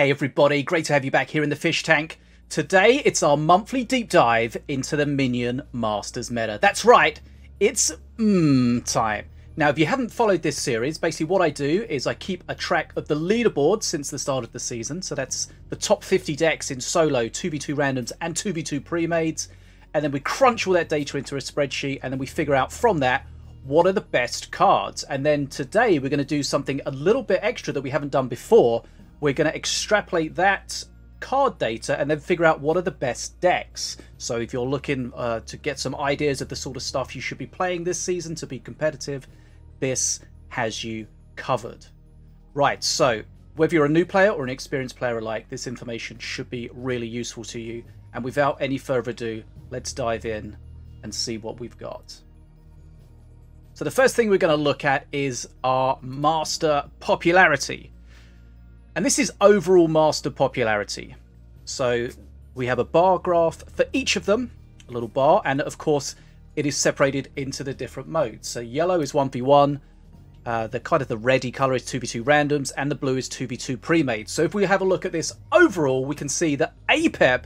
Hey everybody, great to have you back here in the fish tank. Today it's our monthly deep dive into the Minion Masters meta. That's right, it's mmm time. Now if you haven't followed this series, basically what I do is I keep a track of the leaderboard since the start of the season. So that's the top 50 decks in solo, 2v2 randoms and 2v2 pre-mades. And then we crunch all that data into a spreadsheet and then we figure out from that what are the best cards. And then today we're going to do something a little bit extra that we haven't done before, we're going to extrapolate that card data and then figure out what are the best decks. So if you're looking uh, to get some ideas of the sort of stuff you should be playing this season to be competitive, this has you covered. Right, so whether you're a new player or an experienced player alike, this information should be really useful to you. And without any further ado, let's dive in and see what we've got. So the first thing we're going to look at is our master popularity. And this is overall master popularity. So we have a bar graph for each of them, a little bar, and of course it is separated into the different modes. So yellow is 1v1, uh, the kind of the ready color is 2v2 randoms, and the blue is 2v2 pre-made. So if we have a look at this overall, we can see that APEP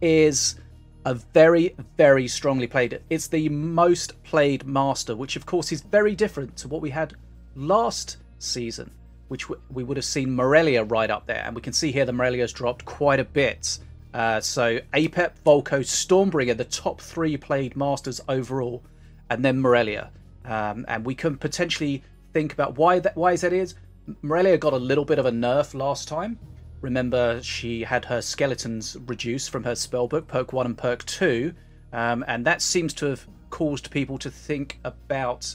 is a very, very strongly played. It's the most played master, which of course is very different to what we had last season which we would have seen Morellia right up there. And we can see here the Morellia's dropped quite a bit. Uh, so Apep, Volco, Stormbringer, the top three played Masters overall, and then Morellia. Um, and we can potentially think about why that why that is. Morellia got a little bit of a nerf last time. Remember, she had her skeletons reduced from her spellbook, perk 1 and perk 2, um, and that seems to have caused people to think about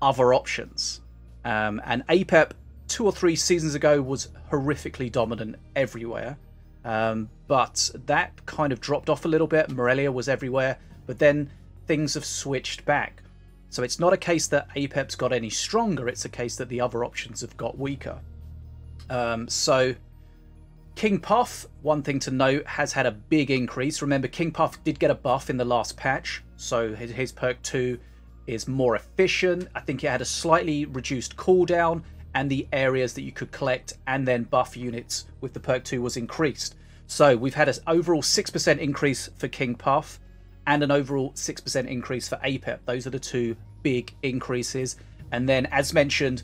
other options. Um, and APEP two or three seasons ago was horrifically dominant everywhere. Um, but that kind of dropped off a little bit. Morellia was everywhere, but then things have switched back. So it's not a case that Apep's got any stronger, it's a case that the other options have got weaker. Um, so King Puff, one thing to note, has had a big increase. Remember, King Puff did get a buff in the last patch, so his, his perk 2 is more efficient. I think it had a slightly reduced cooldown, and the areas that you could collect and then buff units with the perk 2 was increased. So we've had an overall 6% increase for King Puff and an overall 6% increase for APEP. Those are the two big increases. And then, as mentioned,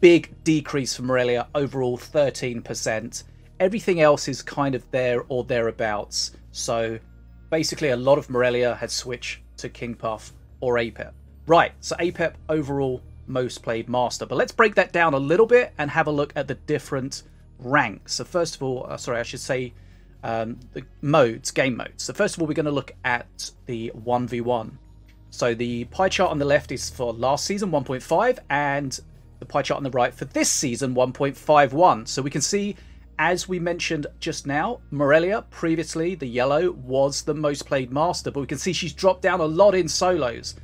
big decrease for Morellia, overall 13%. Everything else is kind of there or thereabouts. So basically, a lot of Morellia had switched to King Puff or APEP. Right, so APEP overall most played master. But let's break that down a little bit and have a look at the different ranks. So first of all, uh, sorry, I should say um, the modes, game modes. So first of all, we're going to look at the 1v1. So the pie chart on the left is for last season 1.5 and the pie chart on the right for this season 1.51. So we can see, as we mentioned just now, Morellia, previously the yellow, was the most played master, but we can see she's dropped down a lot in solos.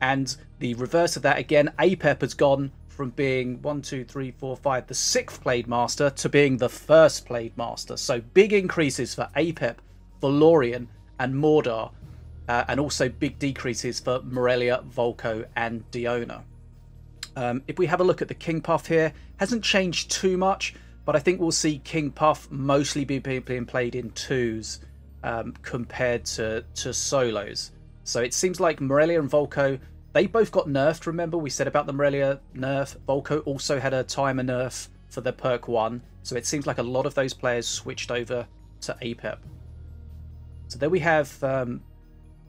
And the reverse of that again, Apep has gone from being one, two, three, four, five, the sixth played master to being the first played master. So big increases for Apep, Valorian, and Mordar, uh, and also big decreases for Morellia, Volco, and Diona. Um, if we have a look at the King Puff here, hasn't changed too much, but I think we'll see King Puff mostly be being played in twos um, compared to, to solos. So it seems like Morellia and Volco they both got nerfed, remember? We said about the Morellia nerf. Volco also had a timer nerf for the perk 1. So it seems like a lot of those players switched over to APEP. So there we have um,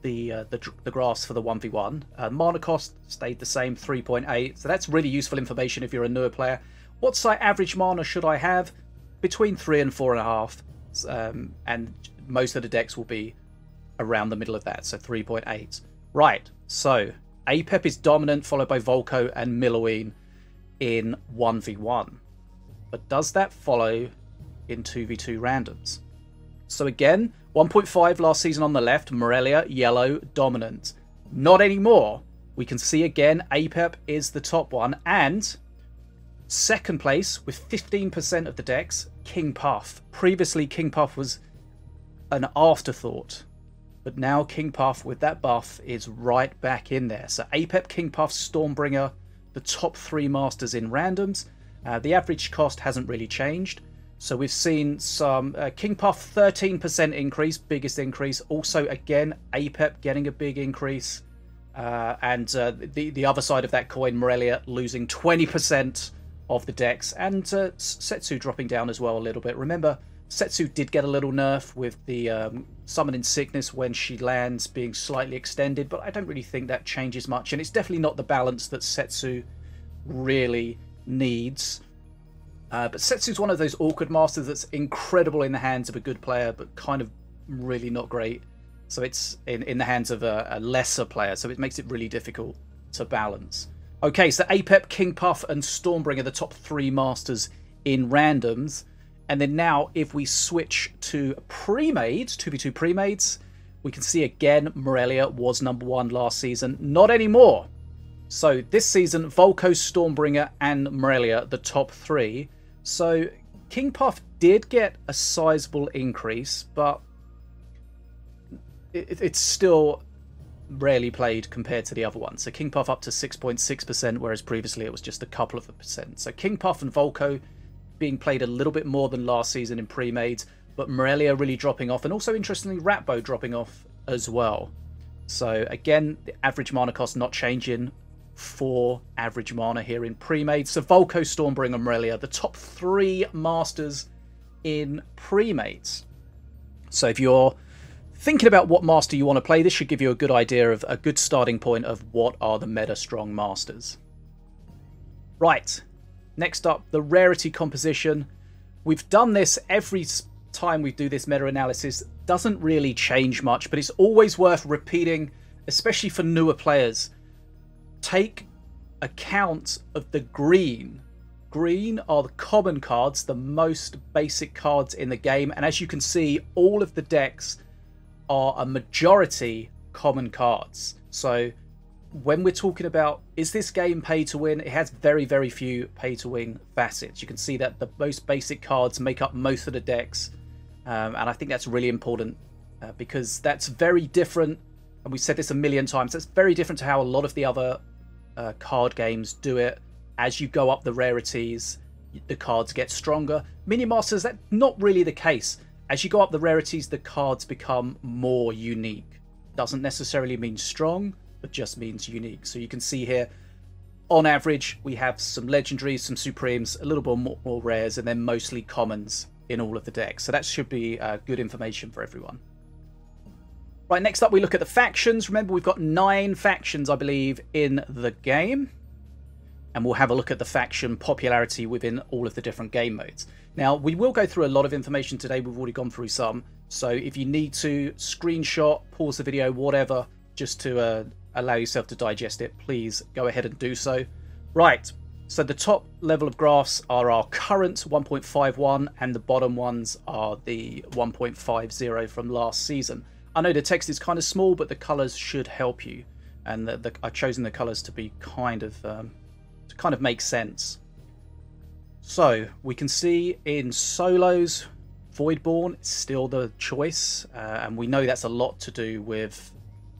the, uh, the, the graphs for the 1v1. Uh, mana cost stayed the same, 3.8. So that's really useful information if you're a newer player. What site average mana should I have? Between 3 and 4.5. Um, and most of the decks will be around the middle of that, so 3.8. Right, so Apep is dominant, followed by Volco and Milloween in 1v1. But does that follow in 2v2 randoms? So again, 1.5 last season on the left, Morellia, yellow, dominant. Not anymore. We can see again, Apep is the top one, and second place with 15% of the decks, King Puff. Previously, King Puff was an afterthought but now King Puff with that buff is right back in there. So Apep, King Puff, Stormbringer, the top three masters in randoms. Uh, the average cost hasn't really changed. So we've seen some uh, King Puff 13% increase, biggest increase. Also, again, APEP getting a big increase. Uh, and uh, the, the other side of that coin, Morellia losing 20% of the decks. And uh, Settsu dropping down as well a little bit. Remember, Settsu did get a little nerf with the um, Summoning Sickness when she lands being slightly extended, but I don't really think that changes much. And it's definitely not the balance that Settsu really needs. Uh, but Settsu's one of those awkward masters that's incredible in the hands of a good player, but kind of really not great. So it's in, in the hands of a, a lesser player, so it makes it really difficult to balance. Okay, so Apep, King Puff, and Stormbringer, the top three masters in randoms. And then now, if we switch to pre-mades, 2v2 pre-mades, we can see again Morellia was number one last season. Not anymore. So this season, Volco, Stormbringer, and Morellia, the top three. So King Puff did get a sizable increase, but it, it's still rarely played compared to the other ones. So King Puff up to 6.6%, whereas previously it was just a couple of a percent. So King Puff and Volco being played a little bit more than last season in pre-mades, but Morellia really dropping off, and also interestingly Ratbo dropping off as well. So again, the average mana cost not changing for average mana here in pre-made. So Volco, Stormbringer, Morellia, the top three masters in pre-mates. So if you're thinking about what master you want to play, this should give you a good idea of a good starting point of what are the meta strong masters. Right, next up, the rarity composition. We've done this every time we do this meta analysis. Doesn't really change much, but it's always worth repeating, especially for newer players take account of the green. Green are the common cards, the most basic cards in the game, and as you can see, all of the decks are a majority common cards. So when we're talking about is this game pay to win, it has very, very few pay to win facets. You can see that the most basic cards make up most of the decks, um, and I think that's really important uh, because that's very different. And we said this a million times. That's very different to how a lot of the other uh, card games do it. As you go up the rarities, the cards get stronger. Minion Masters, that's not really the case. As you go up the rarities, the cards become more unique. Doesn't necessarily mean strong, just means unique. So you can see here, on average, we have some legendaries, some supremes, a little bit more, more rares, and then mostly commons in all of the decks. So that should be uh, good information for everyone. Right, next up we look at the factions. Remember, we've got nine factions, I believe, in the game. And we'll have a look at the faction popularity within all of the different game modes. Now, we will go through a lot of information today. We've already gone through some. So if you need to screenshot, pause the video, whatever, just to uh, allow yourself to digest it, please go ahead and do so. Right, so the top level of graphs are our current 1.51 and the bottom ones are the 1.50 from last season. I know the text is kind of small, but the colours should help you. And the, the, I've chosen the colours to be kind of um, to kind of make sense. So we can see in solos, Voidborn is still the choice, uh, and we know that's a lot to do with,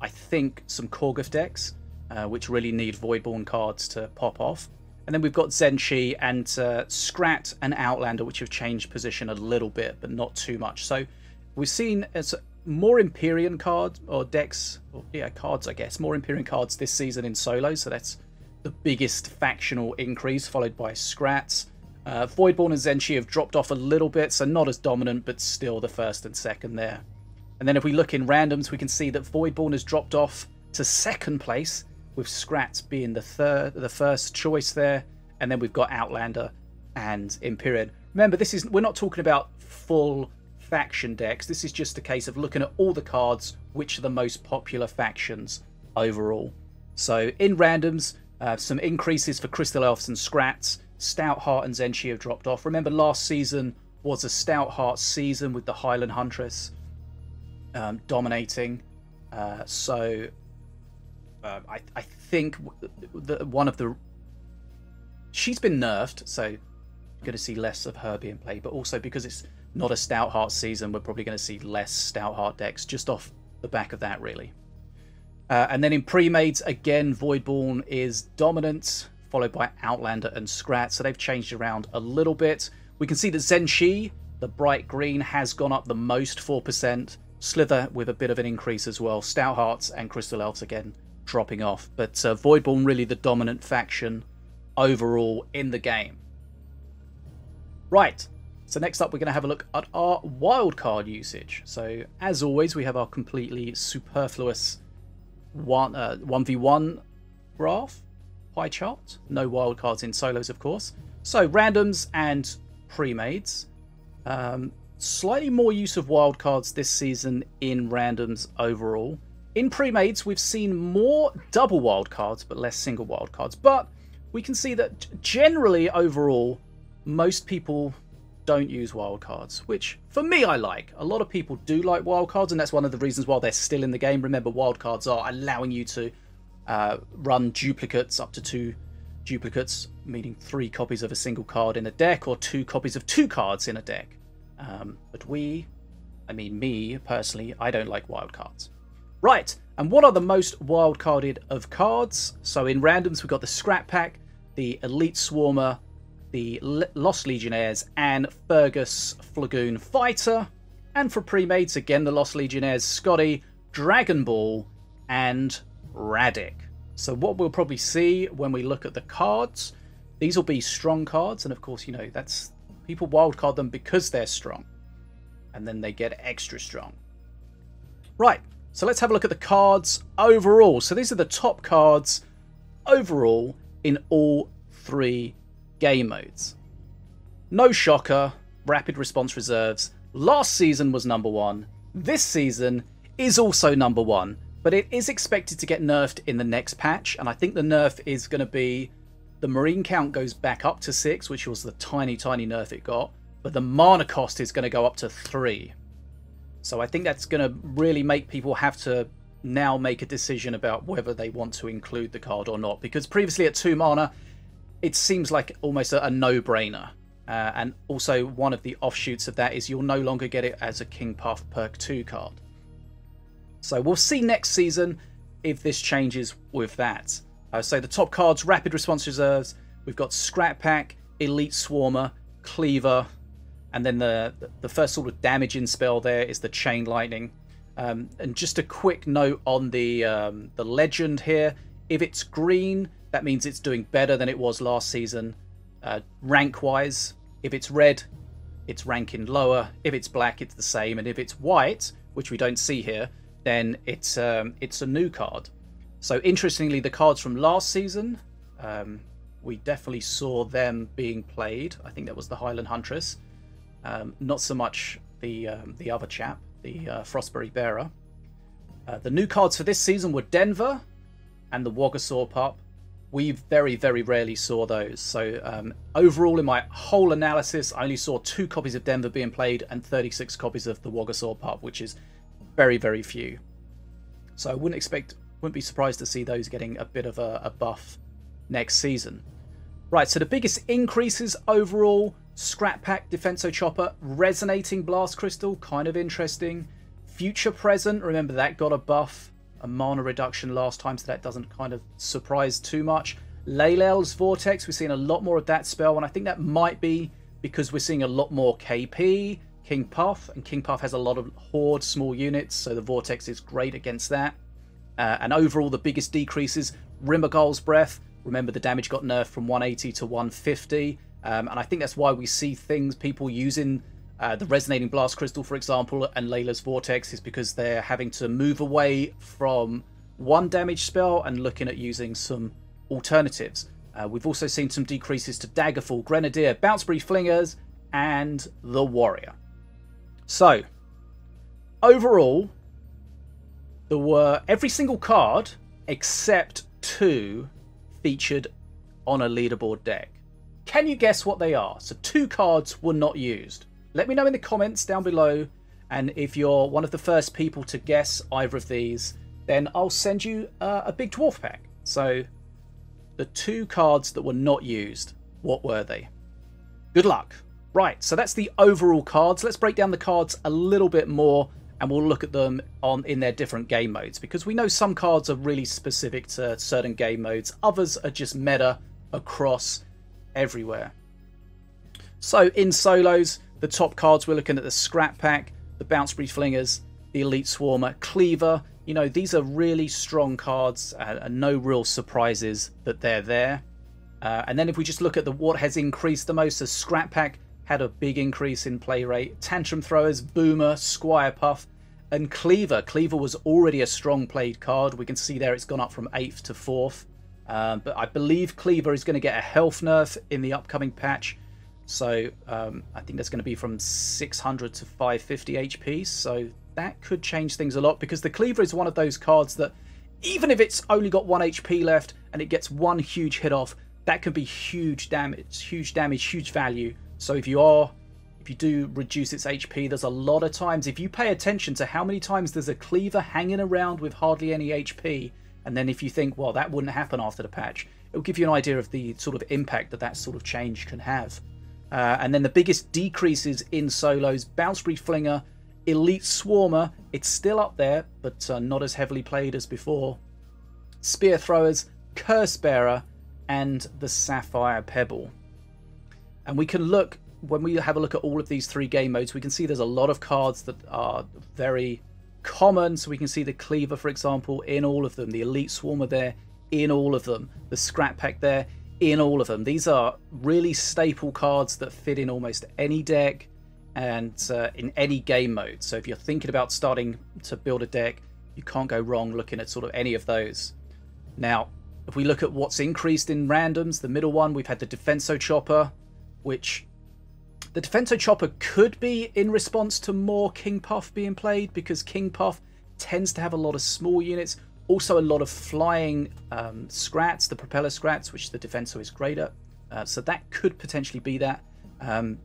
I think, some Korgath decks, uh, which really need Voidborn cards to pop off. And then we've got Zen-Chi and uh, Scrat and Outlander, which have changed position a little bit, but not too much. So we've seen as more Empyrean cards or decks, or yeah, cards, I guess. More Empyrean cards this season in solo, so that's the biggest factional increase, followed by Scrats. Uh, Voidborn and Zen-Chi have dropped off a little bit, so not as dominant, but still the first and second there. And then if we look in randoms, we can see that Voidborn has dropped off to second place, with Scrats being the third, the first choice there, and then we've got Outlander and Empyrean. Remember, this is we're not talking about full faction decks. This is just a case of looking at all the cards, which are the most popular factions overall. So in randoms, uh, some increases for Crystal Elves and Scrats. Stout Heart and Zen-Chi have dropped off. Remember last season was a Stout Heart season with the Highland Huntress um, dominating. Uh, so uh, I, I think the, one of the... She's been nerfed, so going to see less of her being played, but also because it's not a Stout Heart season, we're probably going to see less Stout Heart decks just off the back of that, really. Uh, and then in pre-mades, again, Voidborn is dominant, followed by Outlander and Scrat. So they've changed around a little bit. We can see that Zen-Chi, the bright green, has gone up the most, 4%. Slither with a bit of an increase as well. Stout Hearts and Crystal Elves again dropping off. But uh, Voidborn really the dominant faction overall in the game. Right, so next up we're going to have a look at our wildcard usage. So as always we have our completely superfluous one, uh, 1v1 graph, pie chart. No wildcards in solos of course. So randoms and pre-mades. Um, slightly more use of wildcards this season in randoms overall. In pre-mades, we've seen more double wildcards, but less single wildcards. But we can see that generally, overall, most people don't use wildcards, which for me I like. A lot of people do like wildcards, and that's one of the reasons why they're still in the game. Remember, wildcards are allowing you to uh, run duplicates up to two duplicates, meaning three copies of a single card in a deck, or two copies of two cards in a deck. Um, but we, I mean me personally, I don't like wildcards. Right, and what are the most wildcarded of cards? So in randoms, we've got the Scrap Pack, the Elite Swarmer, the Lost Legionnaires, and Fergus Flagoon Fighter. And for pre-mates, again, the Lost Legionnaires, Scotty, Dragon Ball, and Radic. So what we'll probably see when we look at the cards, these will be strong cards, and of course, you know, that's people wildcard them because they're strong. And then they get extra strong. Right, so let's have a look at the cards overall. So these are the top cards overall in all three game modes. No shocker, rapid response reserves. Last season was number one. This season is also number one, but it is expected to get nerfed in the next patch, and I think the nerf is going to be the marine count goes back up to six, which was the tiny, tiny nerf it got, but the mana cost is going to go up to three. So I think that's going to really make people have to now make a decision about whether they want to include the card or not, because previously at two mana, it seems like almost a, a no-brainer. Uh, and also one of the offshoots of that is you'll no longer get it as a King Puff Perk 2 card. So we'll see next season if this changes with that. Uh, so the top cards, Rapid Response Reserves, we've got Scrap Pack, Elite Swarmer, Cleaver, and then the the first sort of damaging spell there is the Chain Lightning. Um, and just a quick note on the um, the legend here. If it's green, that means it's doing better than it was last season, uh, rank wise. If it's red, it's ranking lower. If it's black, it's the same. And if it's white, which we don't see here, then it's um, it's a new card. So interestingly, the cards from last season, um, we definitely saw them being played. I think that was the Highland Huntress, um, not so much the um, the other chap, the uh, Frostberry Bearer. Uh, the new cards for this season were Denver and the Woggosaur Pup we very, very rarely saw those. So um, overall, in my whole analysis, I only saw two copies of Denver being played and 36 copies of the Woggosaur Pup, which is very, very few. So I wouldn't expect, wouldn't be surprised to see those getting a bit of a, a buff next season. Right, so the biggest increases overall, Scrap Pack, Defenso Chopper, Resonating Blast Crystal, kind of interesting. Future Present, remember that got a buff a mana reduction last time, so that doesn't kind of surprise too much. Laylel's Vortex, we're seeing a lot more of that spell, and I think that might be because we're seeing a lot more KP, King Puff, and King Puff has a lot of Horde small units, so the Vortex is great against that. Uh, and overall, the biggest decreases, Rimmergul's Breath. Remember, the damage got nerfed from 180 to 150, um, and I think that's why we see things, people using uh, the Resonating Blast Crystal, for example, and Layla's Vortex is because they're having to move away from one damage spell and looking at using some alternatives. Uh, we've also seen some decreases to Daggerfall, Grenadier, Bounceberry Flingers, and the Warrior. So, overall, there were every single card except two featured on a leaderboard deck. Can you guess what they are? So, two cards were not used. Let me know in the comments down below, and if you're one of the first people to guess either of these, then I'll send you uh, a big dwarf pack. So, the two cards that were not used, what were they? Good luck. Right, so that's the overall cards. Let's break down the cards a little bit more and we'll look at them on in their different game modes because we know some cards are really specific to certain game modes, others are just meta across everywhere. So in solos, the top cards we're looking at the Scrap Pack, the Bounceberry Flingers, the Elite Swarmer, Cleaver. You know, these are really strong cards uh, and no real surprises that they're there. Uh, and then if we just look at the what has increased the most, the Scrap Pack had a big increase in play rate. Tantrum Throwers, Boomer, Squire Puff, and Cleaver. Cleaver was already a strong played card. We can see there it's gone up from 8th to 4th. Um, but I believe Cleaver is going to get a health nerf in the upcoming patch. So um, I think that's going to be from 600 to 550 HP. So that could change things a lot because the Cleaver is one of those cards that even if it's only got 1 HP left and it gets one huge hit off, that could be huge damage, huge damage, huge value. So if you are if you do reduce its HP, there's a lot of times, if you pay attention to how many times there's a cleaver hanging around with hardly any HP, and then if you think, well, that wouldn't happen after the patch, it'll give you an idea of the sort of impact that that sort of change can have. Uh, and then the biggest decreases in solos, Bounce Flinger, Elite Swarmer, it's still up there, but uh, not as heavily played as before. Spear Throwers, Curse Bearer, and the Sapphire Pebble. And we can look when we have a look at all of these three game modes, we can see there's a lot of cards that are very common. So we can see the Cleaver, for example, in all of them. The Elite Swarmer there, in all of them. The Scrap Pack there, in all of them. These are really staple cards that fit in almost any deck and uh, in any game mode. So if you're thinking about starting to build a deck, you can't go wrong looking at sort of any of those. Now, if we look at what's increased in randoms, the middle one, we've had the Defenso Chopper, which the Defenso Chopper could be in response to more King Puff being played because King Puff tends to have a lot of small units, also a lot of flying um, scrats, the propeller scrats, which the Defenso is great at. Uh, so that could potentially be that. Um,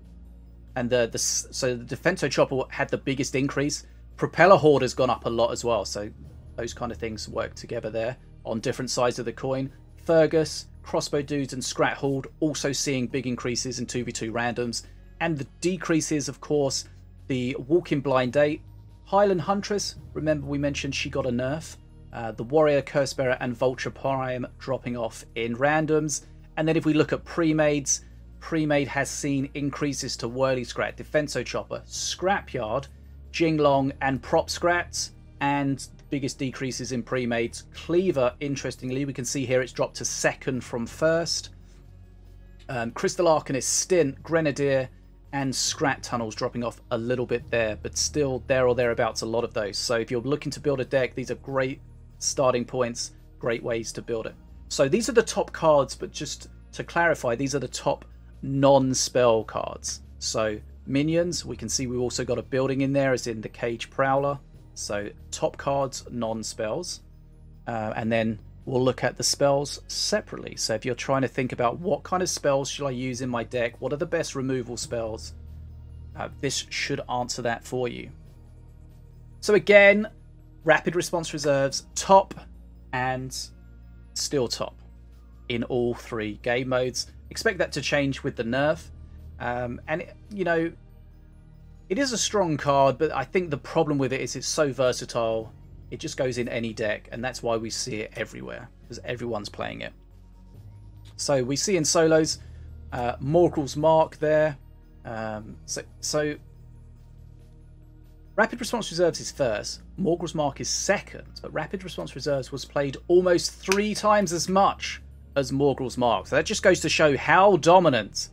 and the, the so the Defenso Chopper had the biggest increase. Propeller Horde has gone up a lot as well. So those kind of things work together there on different sides of the coin. Fergus, Crossbow Dudes, and Scrat Horde also seeing big increases in 2v2 randoms and the decreases, of course, the Walking Blind Date, Highland Huntress, remember we mentioned she got a nerf, uh, the Warrior, Cursebearer, and Vulture Prime dropping off in randoms. And then if we look at pre-mades, pre-made has seen increases to Whirly Scrat, Defenso Chopper, Scrapyard, Jinglong, and Prop Scrats, and biggest decreases in pre-mades. Cleaver, interestingly, we can see here it's dropped to second from first. Um, Crystal Arcanist, Stint, Grenadier, and Scrat Tunnels dropping off a little bit there, but still there or thereabouts a lot of those. So if you're looking to build a deck, these are great starting points, great ways to build it. So these are the top cards, but just to clarify, these are the top non-spell cards. So minions, we can see we've also got a building in there, as in the Cage Prowler. So top cards, non-spells. Uh, and then we'll look at the spells separately. So if you're trying to think about what kind of spells should I use in my deck, what are the best removal spells, uh, this should answer that for you. So again, rapid response reserves, top and still top in all three game modes. Expect that to change with the nerf. Um, and, it, you know, it is a strong card, but I think the problem with it is it's so versatile it just goes in any deck, and that's why we see it everywhere, because everyone's playing it. So we see in solos, uh, Morgrul's Mark there. Um, so, so Rapid Response Reserves is first, Morgrul's Mark is second, but Rapid Response Reserves was played almost three times as much as Morgul's Mark. So that just goes to show how dominant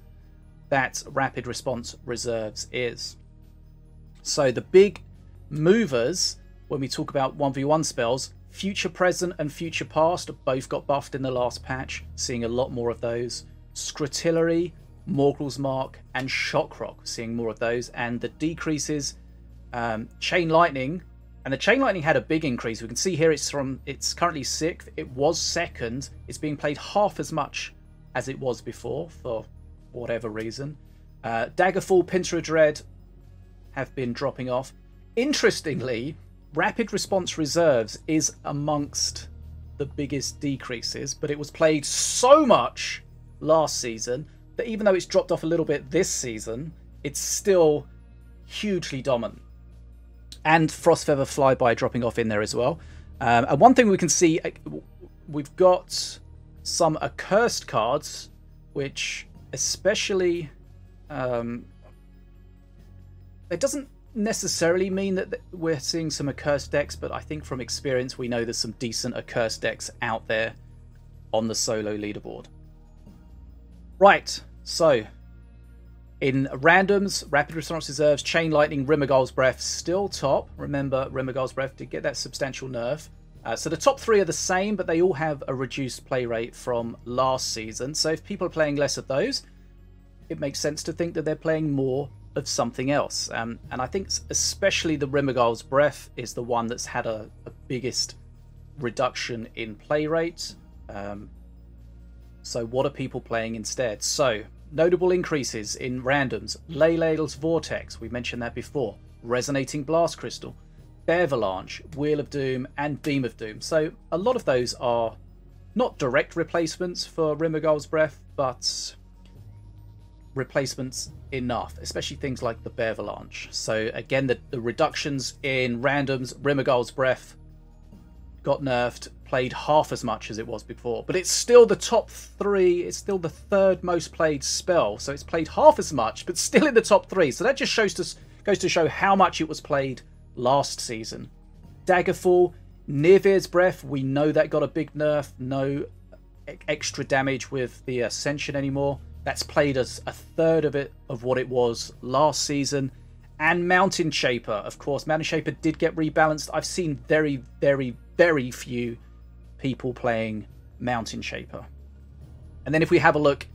that Rapid Response Reserves is. So the big movers when we talk about 1v1 spells, Future Present and Future Past both got buffed in the last patch, seeing a lot more of those. Scratillery, Morgul's Mark, and Shockrock, seeing more of those. And the decreases, um, Chain Lightning, and the Chain Lightning had a big increase. We can see here it's from it's currently sixth. It was second. It's being played half as much as it was before for whatever reason. Uh, Daggerfall, Pincer of Dread have been dropping off. Interestingly, Rapid Response Reserves is amongst the biggest decreases, but it was played so much last season that even though it's dropped off a little bit this season, it's still hugely dominant. And Frost Frostfeather Flyby dropping off in there as well. Um, and one thing we can see, uh, we've got some accursed cards, which especially Um, it doesn't necessarily mean that we're seeing some accursed decks, but I think from experience we know there's some decent accursed decks out there on the solo leaderboard. Right, so in randoms, Rapid Response Reserves, Chain Lightning, Rimagal's Breath still top. Remember, Rimagal's Breath did get that substantial nerf. Uh, so the top three are the same, but they all have a reduced play rate from last season. So if people are playing less of those, it makes sense to think that they're playing more of something else. Um, and I think especially the Rimagal's Breath is the one that's had a, a biggest reduction in play rate. Um, so what are people playing instead? So notable increases in randoms. Leylayle's Vortex, we mentioned that before. Resonating Blast Crystal. Bearvalanche, Wheel of Doom, and Beam of Doom. So a lot of those are not direct replacements for Rimagal's Breath, but replacements enough, especially things like the Bearvalanche. So again, the, the reductions in randoms, Rimagal's Breath got nerfed, played half as much as it was before, but it's still the top three. It's still the third most played spell, so it's played half as much, but still in the top three. So that just shows to goes to show how much it was played last season. Daggerfall, Nirvir's Breath, we know that got a big nerf. No extra damage with the Ascension anymore. That's played as a third of it of what it was last season and Mountain Shaper. Of course, Mountain Shaper did get rebalanced. I've seen very, very, very few people playing Mountain Shaper. And then if we have a look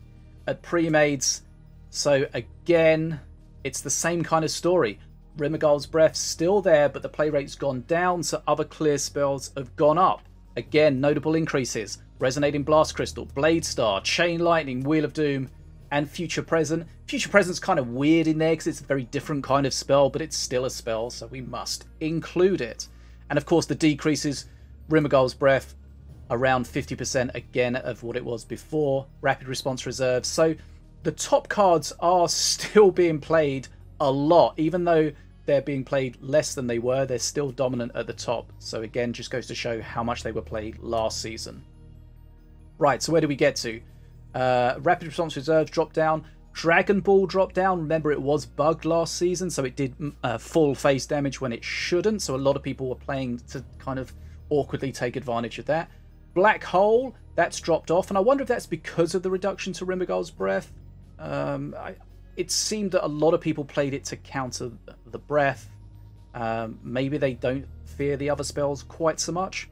at pre-mades, so again, it's the same kind of story. Rimagal's Breath's still there, but the play rate's gone down, so other clear spells have gone up. Again, notable increases. Resonating Blast Crystal, Blade Star, Chain Lightning, Wheel of Doom, and Future Present. Future Present's kind of weird in there because it's a very different kind of spell, but it's still a spell, so we must include it. And of course, the decreases Rimagal's Breath around 50% again of what it was before. Rapid Response Reserve. So the top cards are still being played a lot, even though they're being played less than they were. They're still dominant at the top. So again, just goes to show how much they were played last season. Right, so where do we get to? Uh, Rapid Response Reserves dropped down. Dragon Ball dropped down. Remember, it was bugged last season, so it did mm, uh, full face damage when it shouldn't. So a lot of people were playing to kind of awkwardly take advantage of that. Black Hole, that's dropped off, and I wonder if that's because of the reduction to Rimagal's Breath. Um, I, it seemed that a lot of people played it to counter the breath. Um, maybe they don't fear the other spells quite so much.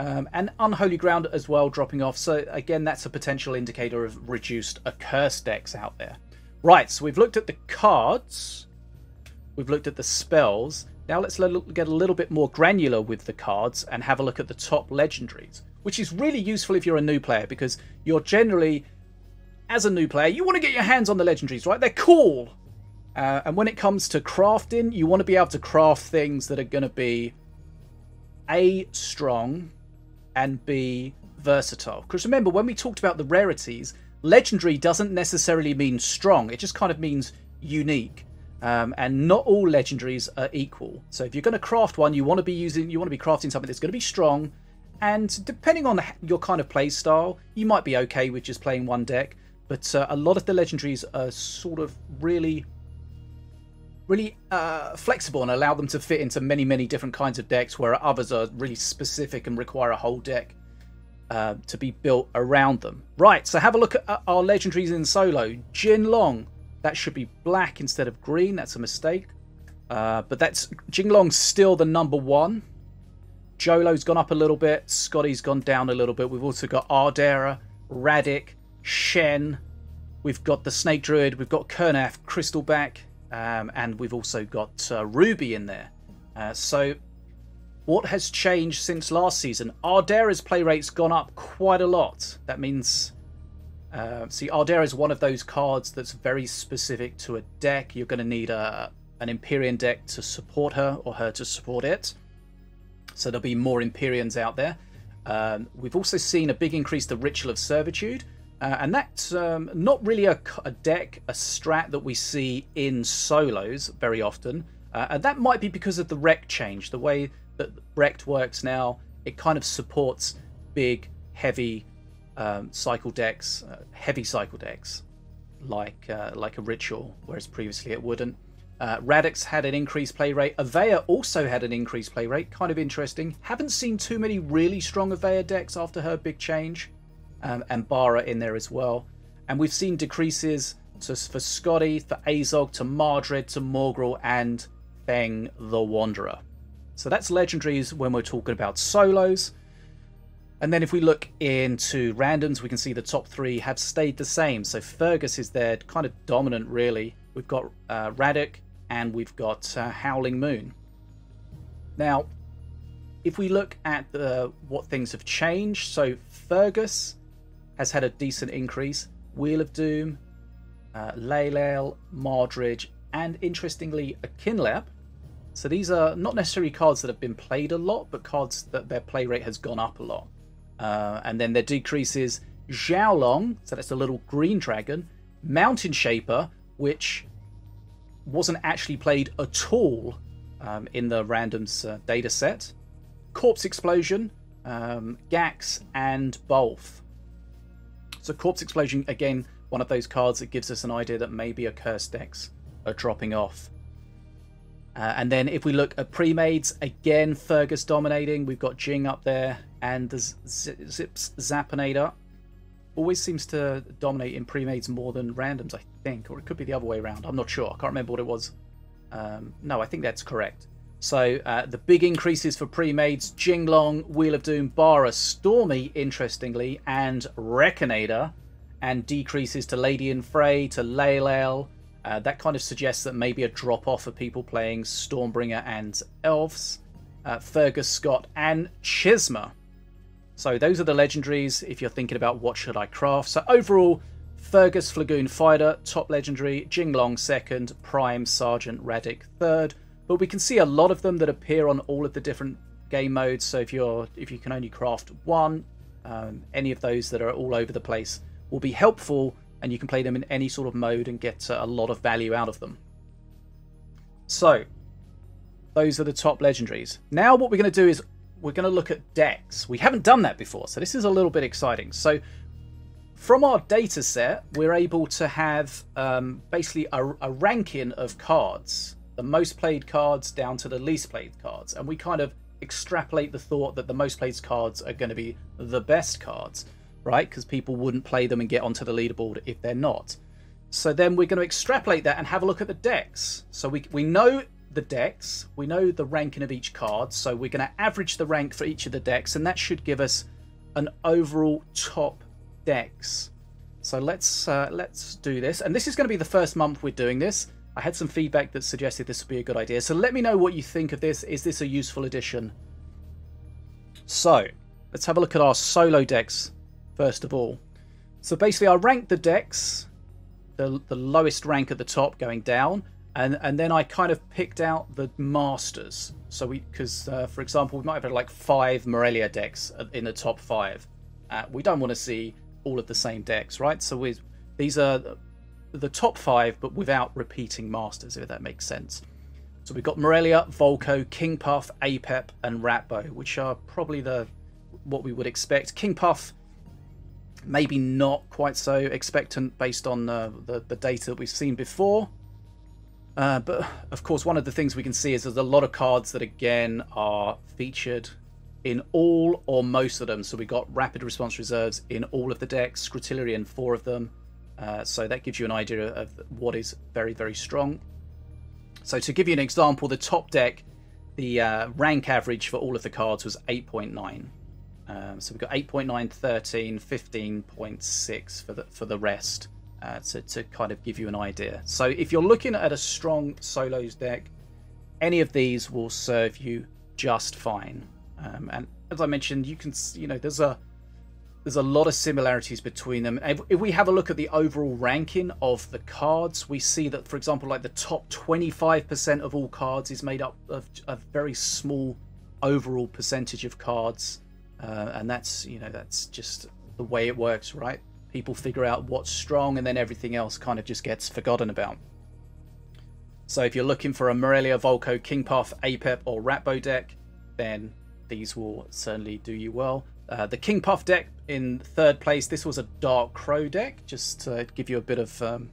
Um, and Unholy Ground as well dropping off. So again, that's a potential indicator of reduced accursed decks out there. Right, so we've looked at the cards. We've looked at the spells. Now let's get a little bit more granular with the cards and have a look at the top legendaries, which is really useful if you're a new player because you're generally, as a new player, you want to get your hands on the legendaries, right? They're cool. Uh, and when it comes to crafting, you want to be able to craft things that are going to be A, strong, and be versatile. Because remember, when we talked about the rarities, legendary doesn't necessarily mean strong. It just kind of means unique. Um, and not all legendaries are equal. So if you're going to craft one, you want to be using, you want to be crafting something that's going to be strong. And depending on your kind of play style, you might be okay with just playing one deck. But uh, a lot of the legendaries are sort of really really uh, flexible and allow them to fit into many, many different kinds of decks, where others are really specific and require a whole deck uh, to be built around them. Right, so have a look at our legendaries in solo. Jin Long, that should be black instead of green. That's a mistake. Uh, but that's Jinglong's still the number one. Jolo's gone up a little bit. Scotty's gone down a little bit. We've also got Ardera, Radic, Shen. We've got the Snake Druid. We've got Kurnath, Crystalback, um, and we've also got uh, Ruby in there. Uh, so, what has changed since last season? Ardera's play rate's gone up quite a lot. That means, uh, see, Ardera is one of those cards that's very specific to a deck. You're going to need a an Empyrean deck to support her or her to support it. So there'll be more Empyreans out there. Um, we've also seen a big increase to Ritual of Servitude. Uh, and that's um, not really a, a, deck, a strat that we see in solos very often. Uh, and that might be because of the Rect change. The way that Rect works now, it kind of supports big, heavy um, cycle decks, uh, heavy cycle decks. like uh, like a ritual, whereas previously it wouldn't. Uh, Radic's had an increased play rate. Avea also had an increased play rate. Kind of interesting. Haven't seen too many really strong Avea decks after her big change. Um, and Bara in there as well. And we've seen decreases to, for Scotty, for Azog, to Mardred, to Morghoul, and Feng the Wanderer. So that's legendaries when we're talking about solos. And then if we look into randoms, we can see the top three have stayed the same. So Fergus is there, kind of dominant, really. We've got uh, and we've got uh, Howling Moon. Now, if we look at the, what things have changed, so Fergus has had a decent increase. Wheel of Doom, uh, Lae'zel, Mardred, and interestingly, Akinleb. So these are not necessarily cards that have been played a lot, but cards that their play rate has gone up a lot. Uh, and then their decreases Xiaolong, so that's a little green dragon, Mountain Shaper, which wasn't actually played at all um, in the randoms uh, data set. Corpse Explosion, um, Gax, and Bolf. So Corpse Explosion, again, one of those cards that gives us an idea that maybe a Cursed decks are dropping off. Uh, and then if we look at pre-mades, again, Fergus dominating. We've got Jing up there and the Zips Zapinator. Always seems to dominate in pre-mades more than randoms, I think, or it could be the other way around. I'm not sure. I can't remember what it was. Um, no, I think that's correct. So uh, the big increases for pre-mades: Jinglong, Wheel of Doom, Bara, Stormy, interestingly, and Rekinator, and decreases to Lady and Frey, to Lae'zel. Uh, that kind of suggests that maybe a drop off of people playing Stormbringer and Elves, uh, Fergus Scott, and Chizma. So those are the legendaries if you're thinking about what should I craft. So overall, Fergus Flagoon Fighter, top legendary, Jinglong second, Prime Sergeant Radic third. But we can see a lot of them that appear on all of the different game modes. So if you're if you can only craft one, um, any of those that are all over the place will be helpful, and you can play them in any sort of mode and get a lot of value out of them. So those are the top legendaries. Now what we're going to do is we're going to look at decks. We haven't done that before, so this is a little bit exciting. So from our data set, we're able to have um, basically a, a, ranking of cards, the most played cards down to the least played cards. And we kind of extrapolate the thought that the most played cards are going to be the best cards, right? Because people wouldn't play them and get onto the leaderboard if they're not. So then we're going to extrapolate that and have a look at the decks. So we, we know the decks, we know the ranking of each card, so we're going to average the rank for each of the decks, and that should give us an overall top decks. So let's uh, let's do this, and this is going to be the first month we're doing this. I had some feedback that suggested this would be a good idea, so let me know what you think of this. Is this a useful addition? So let's have a look at our solo decks first of all. So basically, I ranked the decks, the the lowest rank at the top going down, and and then I kind of picked out the masters. So we, because uh, for example, we might have had like five Morellia decks in the top five. Uh, we don't want to see all of the same decks, right? So we, these are the top five, but without repeating masters, if that makes sense. So we've got Morellia, Volco, King Puff, Apep, and Ratbo, which are probably the what we would expect. King Puff, maybe not quite so expectant based on uh, the the data that we've seen before. Uh, but of course, one of the things we can see is there's a lot of cards that again are featured in all or most of them. So we've got rapid response reserves in all of the decks, Scratillery in four of them. Uh, so that gives you an idea of what is very, very strong. So to give you an example, the top deck, the uh, rank average for all of the cards was 8.9. Um, so we've got 8.9, 13, 15.6 for the for the rest uh, to, to kind of give you an idea. So if you're looking at a strong solos deck, any of these will serve you just fine. Um, and as I mentioned, you can you know there's a there's a lot of similarities between them. If, if we have a look at the overall ranking of the cards, we see that, for example, like the top 25% of all cards is made up of a very small overall percentage of cards, uh, and that's you know that's just the way it works, right? people figure out what's strong and then everything else kind of just gets forgotten about. So if you're looking for a Morellia, Volco, Kingpuff, Apep or Ratbo deck, then these will certainly do you well. Uh, the King Puff deck in third place. This was a Dark Crow deck, just to give you a bit of um,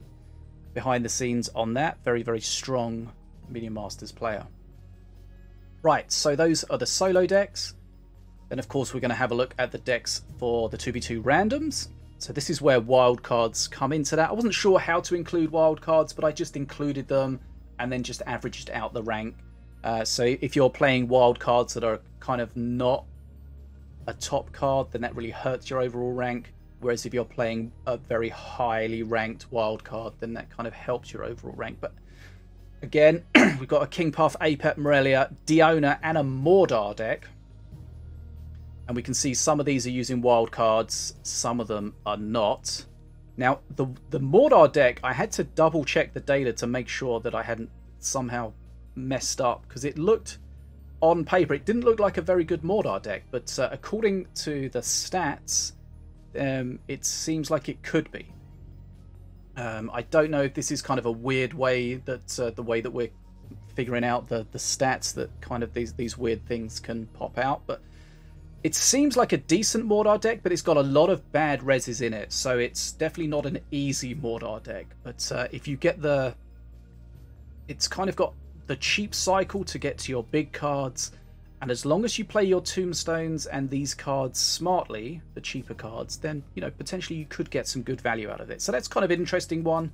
behind the scenes on that. Very, very strong Minion Masters player. Right, so those are the solo decks. Then, of course, we're going to have a look at the decks for the 2v2 randoms. So this is where wildcards come into that. I wasn't sure how to include wildcards, but I just included them and then just averaged out the rank. Uh, so if you're playing wildcards that are kind of not a top card, then that really hurts your overall rank. Whereas if you're playing a very highly ranked wildcard, then that kind of helps your overall rank. But again, we've got a King Puff, Apep, Morellia, Diona, and a Mordar deck. And we can see some of these are using wild cards, some of them are not. Now, the, the Mordar deck, I had to double check the data to make sure that I hadn't somehow messed up because it looked on paper, it didn't look like a very good Mordar deck, but uh, according to the stats, um, it seems like it could be. Um, I don't know if this is kind of a weird way that uh, the way that we're figuring out the the stats that kind of these these weird things can pop out, but it seems like a decent Mordar deck, but it's got a lot of bad reses in it, so it's definitely not an easy Mordar deck. But uh, if you get the... It's kind of got the cheap cycle to get to your big cards, and as long as you play your tombstones and these cards smartly, the cheaper cards, then, you know, potentially you could get some good value out of it. So that's kind of an interesting one.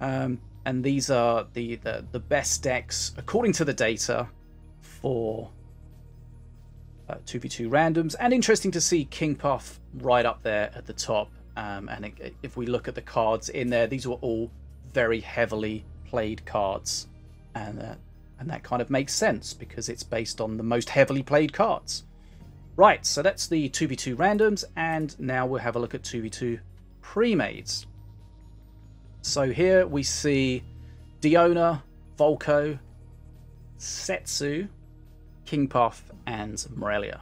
Um, and these are the, the, the best decks, according to the data, for uh, 2v2 randoms. And interesting to see King Puff right up there at the top. Um, and it, if we look at the cards in there, these were all very heavily played cards. And, uh, and that kind of makes sense because it's based on the most heavily played cards. Right, so that's the 2v2 randoms. And now we'll have a look at 2v2 pre-mades. So here we see Diona, Volco, Settsu, King Puff, and Morellia.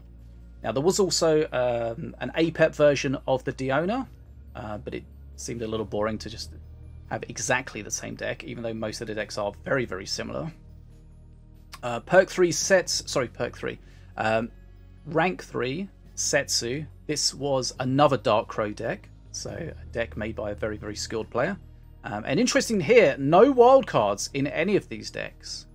Now, there was also um, an APEP version of the Diona, uh, but it seemed a little boring to just have exactly the same deck, even though most of the decks are very, very similar. Uh, perk 3 sets, sorry, perk 3. Um, rank 3, Settsu. This was another Dark Crow deck, so a deck made by a very, very skilled player. Um, and interesting here, no wildcards in any of these decks.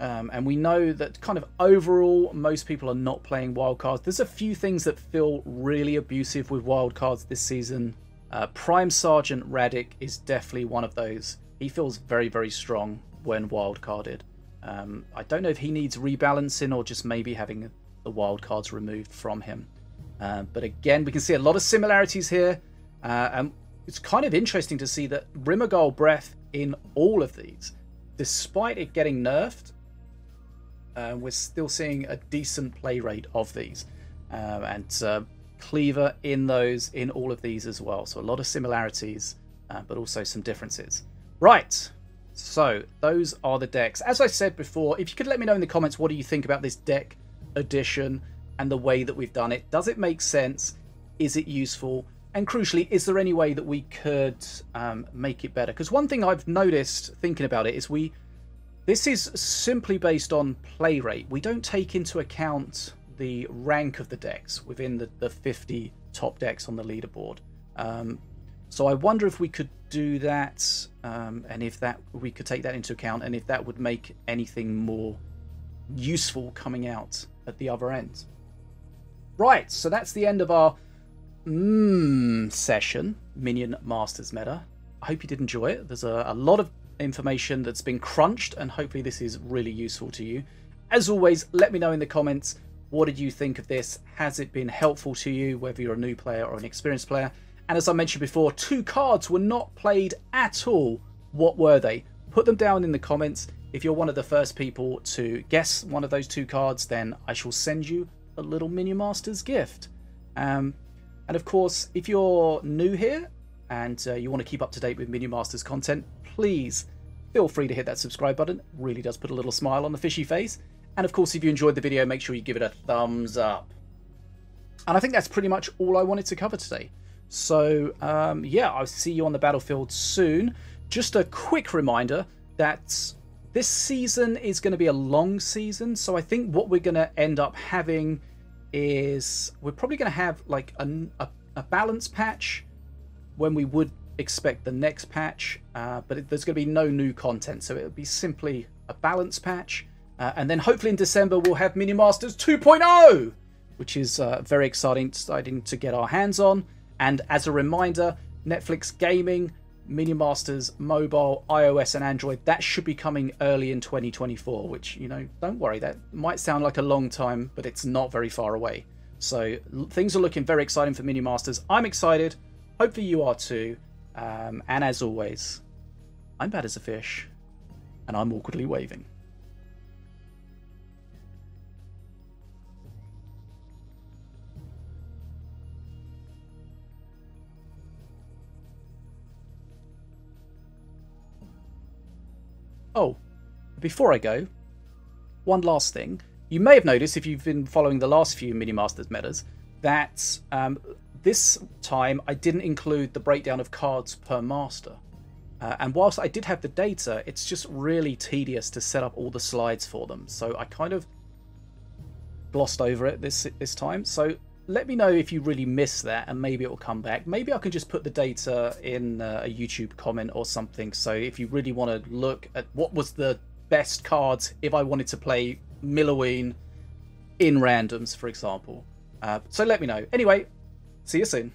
Um, and we know that kind of overall, most people are not playing wildcards. There's a few things that feel really abusive with wildcards this season. Uh, Prime Sergeant Radic is definitely one of those. He feels very, very strong when wildcarded. Um, I don't know if he needs rebalancing or just maybe having the wildcards removed from him. Uh, but again, we can see a lot of similarities here. Uh, and it's kind of interesting to see that Rimmergall Breath in all of these, despite it getting nerfed, uh, we're still seeing a decent play rate of these. Um, and uh, Cleaver in those, in all of these as well. So a lot of similarities, uh, but also some differences. Right, so those are the decks. As I said before, if you could let me know in the comments what do you think about this deck addition and the way that we've done it. Does it make sense? Is it useful? And crucially, is there any way that we could um, make it better? Because one thing I've noticed thinking about it is we this is simply based on play rate. We don't take into account the rank of the decks within the, the 50 top decks on the leaderboard. Um, so I wonder if we could do that, um, and if that we could take that into account, and if that would make anything more useful coming out at the other end. Right, so that's the end of our mmm session, Minion Masters Meta. I hope you did enjoy it. There's a, a lot of information that's been crunched, and hopefully this is really useful to you. As always, let me know in the comments what did you think of this? Has it been helpful to you, whether you're a new player or an experienced player? And as I mentioned before, two cards were not played at all. What were they? Put them down in the comments. If you're one of the first people to guess one of those two cards, then I shall send you a little Minion Masters gift. Um, and of course, if you're new here and uh, you want to keep up to date with Minion Masters content, please feel free to hit that subscribe button. It really does put a little smile on the fishy face. And of course, if you enjoyed the video, make sure you give it a thumbs up. And I think that's pretty much all I wanted to cover today. So, um, yeah, I'll see you on the battlefield soon. Just a quick reminder that this season is going to be a long season. So I think what we're going to end up having is we're probably going to have like a, a, a, balance patch when we would expect the next patch, uh, but it, there's going to be no new content, so it'll be simply a balance patch. Uh, and then hopefully in December we'll have Minion Masters 2.0, which is uh, very exciting, exciting to get our hands on. And as a reminder, Netflix Gaming, Minion Masters Mobile, iOS, and Android, that should be coming early in 2024, which, you know, don't worry, that might sound like a long time, but it's not very far away. So things are looking very exciting for Minion Masters. I'm excited. Hopefully you are too. Um, and as always, I'm bad as a fish, and I'm awkwardly waving. Oh, before I go, one last thing. You may have noticed, if you've been following the last few Minion Masters metas, that um, this time I didn't include the breakdown of cards per master. Uh, and whilst I did have the data, it's just really tedious to set up all the slides for them. So I kind of glossed over it this this time. So let me know if you really miss that and maybe it will come back. Maybe I can just put the data in uh, a YouTube comment or something. So if you really want to look at what was the best cards if I wanted to play Milloween in randoms, for example. Uh, so let me know. Anyway, see you soon.